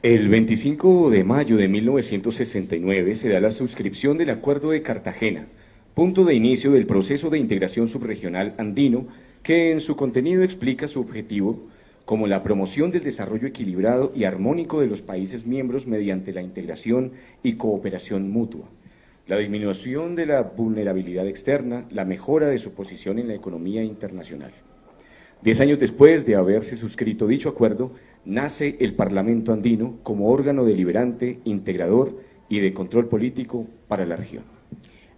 El 25 de mayo de 1969 se da la suscripción del Acuerdo de Cartagena, punto de inicio del proceso de integración subregional andino que en su contenido explica su objetivo como la promoción del desarrollo equilibrado y armónico de los países miembros mediante la integración y cooperación mutua, la disminución de la vulnerabilidad externa, la mejora de su posición en la economía internacional. Diez años después de haberse suscrito dicho acuerdo, nace el Parlamento andino como órgano deliberante, integrador y de control político para la región.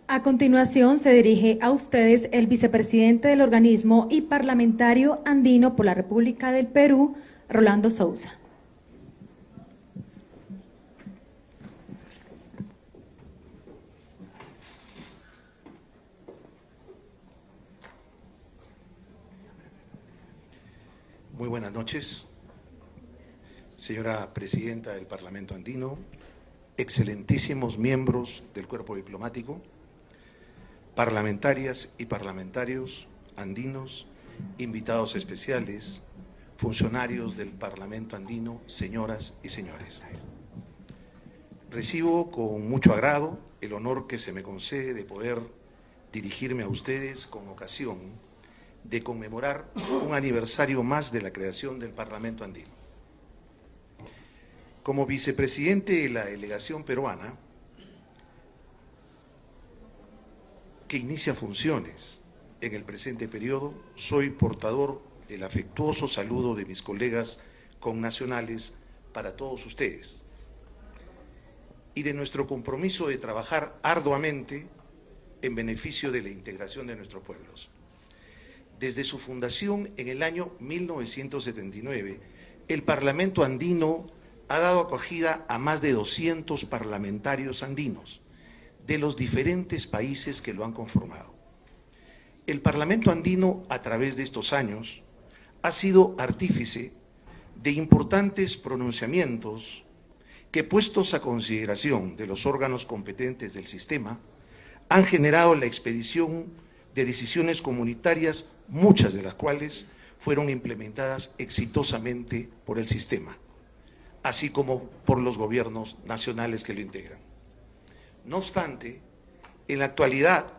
A continuación se dirige a ustedes el vicepresidente del organismo y parlamentario andino por la República del Perú, Rolando Sousa. Muy buenas noches señora presidenta del Parlamento andino, excelentísimos miembros del cuerpo diplomático, parlamentarias y parlamentarios andinos, invitados especiales, funcionarios del Parlamento andino, señoras y señores. Recibo con mucho agrado el honor que se me concede de poder dirigirme a ustedes con ocasión de conmemorar un aniversario más de la creación del Parlamento andino. Como vicepresidente de la delegación peruana, que inicia funciones en el presente periodo, soy portador del afectuoso saludo de mis colegas connacionales para todos ustedes y de nuestro compromiso de trabajar arduamente en beneficio de la integración de nuestros pueblos. Desde su fundación en el año 1979, el Parlamento andino ha dado acogida a más de 200 parlamentarios andinos de los diferentes países que lo han conformado. El Parlamento andino, a través de estos años, ha sido artífice de importantes pronunciamientos que, puestos a consideración de los órganos competentes del sistema, han generado la expedición de decisiones comunitarias, muchas de las cuales fueron implementadas exitosamente por el sistema así como por los gobiernos nacionales que lo integran. No obstante, en la actualidad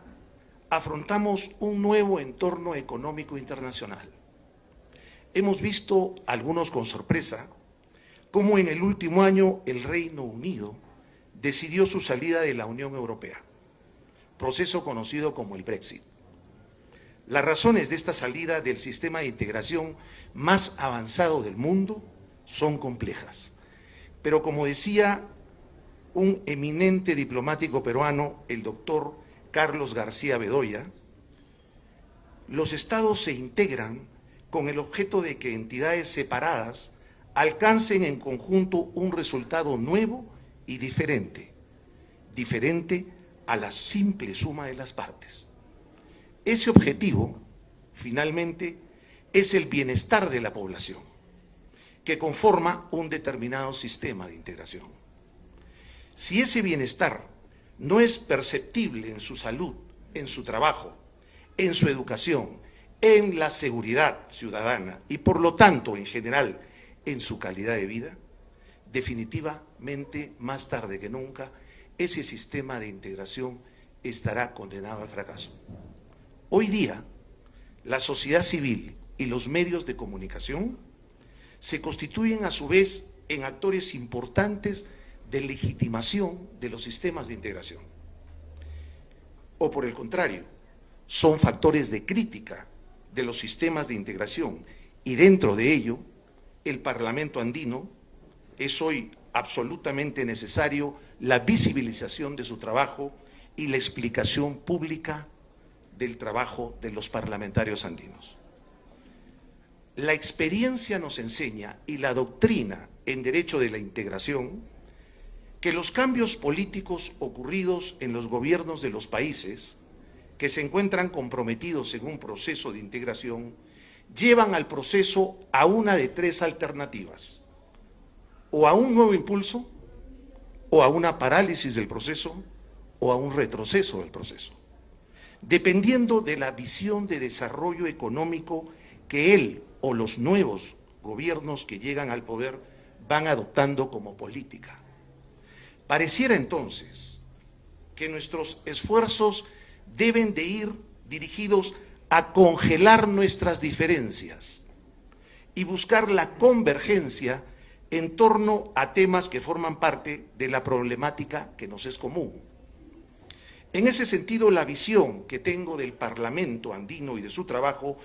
afrontamos un nuevo entorno económico internacional. Hemos visto, algunos con sorpresa, cómo en el último año el Reino Unido decidió su salida de la Unión Europea, proceso conocido como el Brexit. Las razones de esta salida del sistema de integración más avanzado del mundo son complejas. Pero como decía un eminente diplomático peruano, el doctor Carlos García Bedoya, los estados se integran con el objeto de que entidades separadas alcancen en conjunto un resultado nuevo y diferente, diferente a la simple suma de las partes. Ese objetivo, finalmente, es el bienestar de la población que conforma un determinado sistema de integración. Si ese bienestar no es perceptible en su salud, en su trabajo, en su educación, en la seguridad ciudadana y por lo tanto en general en su calidad de vida, definitivamente más tarde que nunca ese sistema de integración estará condenado al fracaso. Hoy día, la sociedad civil y los medios de comunicación se constituyen a su vez en actores importantes de legitimación de los sistemas de integración. O por el contrario, son factores de crítica de los sistemas de integración y dentro de ello el Parlamento andino es hoy absolutamente necesario la visibilización de su trabajo y la explicación pública del trabajo de los parlamentarios andinos. La experiencia nos enseña y la doctrina en derecho de la integración que los cambios políticos ocurridos en los gobiernos de los países que se encuentran comprometidos en un proceso de integración llevan al proceso a una de tres alternativas, o a un nuevo impulso, o a una parálisis del proceso, o a un retroceso del proceso, dependiendo de la visión de desarrollo económico que él o los nuevos gobiernos que llegan al poder van adoptando como política. Pareciera entonces que nuestros esfuerzos deben de ir dirigidos a congelar nuestras diferencias y buscar la convergencia en torno a temas que forman parte de la problemática que nos es común. En ese sentido, la visión que tengo del Parlamento andino y de su trabajo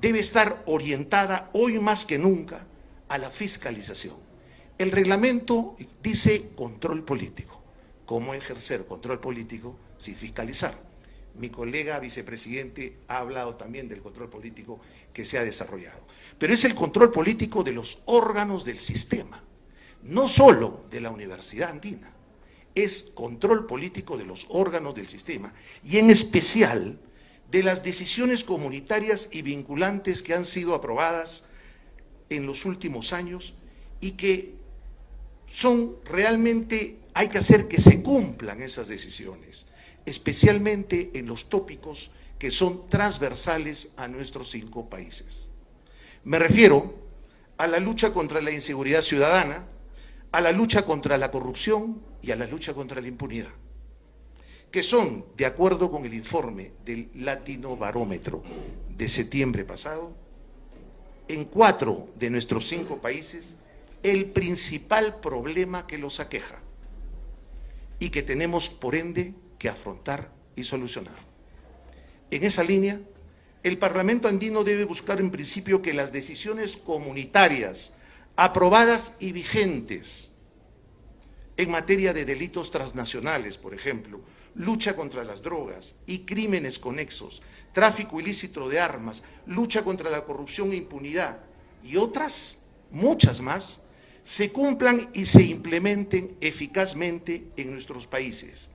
debe estar orientada hoy más que nunca a la fiscalización. El reglamento dice control político. ¿Cómo ejercer control político sin fiscalizar? Mi colega vicepresidente ha hablado también del control político que se ha desarrollado. Pero es el control político de los órganos del sistema, no solo de la Universidad Andina, es control político de los órganos del sistema y en especial de las decisiones comunitarias y vinculantes que han sido aprobadas en los últimos años y que son realmente, hay que hacer que se cumplan esas decisiones especialmente en los tópicos que son transversales a nuestros cinco países. Me refiero a la lucha contra la inseguridad ciudadana, a la lucha contra la corrupción y a la lucha contra la impunidad, que son, de acuerdo con el informe del Latino Barómetro de septiembre pasado, en cuatro de nuestros cinco países, el principal problema que los aqueja y que tenemos, por ende, afrontar y solucionar. En esa línea, el Parlamento andino debe buscar en principio que las decisiones comunitarias aprobadas y vigentes en materia de delitos transnacionales, por ejemplo, lucha contra las drogas y crímenes conexos, tráfico ilícito de armas, lucha contra la corrupción e impunidad y otras, muchas más, se cumplan y se implementen eficazmente en nuestros países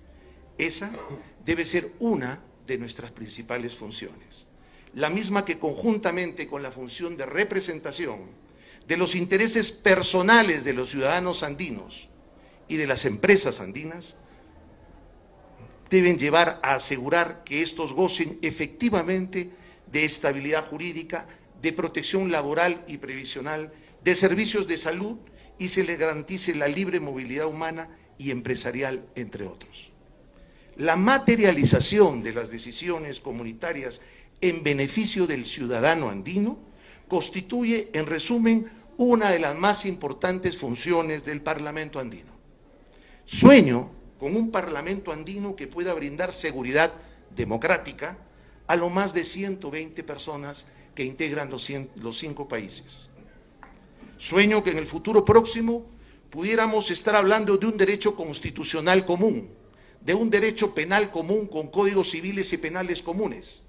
esa debe ser una de nuestras principales funciones. La misma que conjuntamente con la función de representación de los intereses personales de los ciudadanos andinos y de las empresas andinas, deben llevar a asegurar que estos gocen efectivamente de estabilidad jurídica, de protección laboral y previsional, de servicios de salud y se les garantice la libre movilidad humana y empresarial, entre otros. La materialización de las decisiones comunitarias en beneficio del ciudadano andino constituye, en resumen, una de las más importantes funciones del Parlamento andino. Sueño con un Parlamento andino que pueda brindar seguridad democrática a lo más de 120 personas que integran los, los cinco países. Sueño que en el futuro próximo pudiéramos estar hablando de un derecho constitucional común, de un derecho penal común con códigos civiles y penales comunes,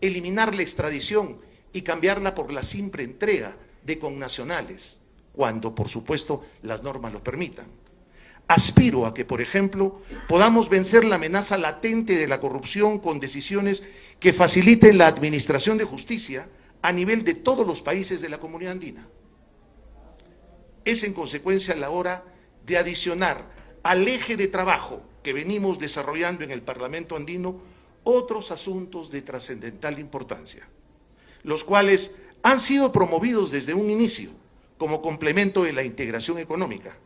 eliminar la extradición y cambiarla por la simple entrega de connacionales, cuando por supuesto las normas lo permitan. Aspiro a que, por ejemplo, podamos vencer la amenaza latente de la corrupción con decisiones que faciliten la administración de justicia a nivel de todos los países de la comunidad andina. Es en consecuencia la hora de adicionar al eje de trabajo que venimos desarrollando en el Parlamento andino otros asuntos de trascendental importancia, los cuales han sido promovidos desde un inicio como complemento de la integración económica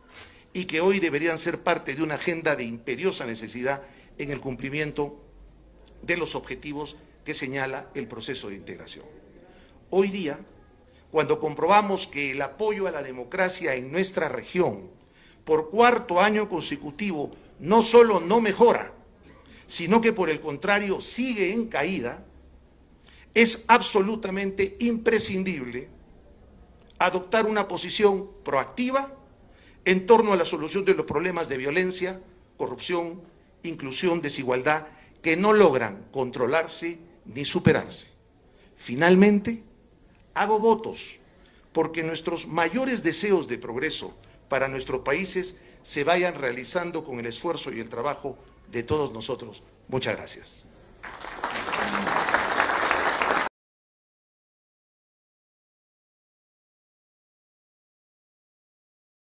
y que hoy deberían ser parte de una agenda de imperiosa necesidad en el cumplimiento de los objetivos que señala el proceso de integración. Hoy día, cuando comprobamos que el apoyo a la democracia en nuestra región por cuarto año consecutivo no solo no mejora, sino que por el contrario sigue en caída, es absolutamente imprescindible adoptar una posición proactiva en torno a la solución de los problemas de violencia, corrupción, inclusión, desigualdad, que no logran controlarse ni superarse. Finalmente, hago votos porque nuestros mayores deseos de progreso para nuestros países se vayan realizando con el esfuerzo y el trabajo de todos nosotros. Muchas gracias.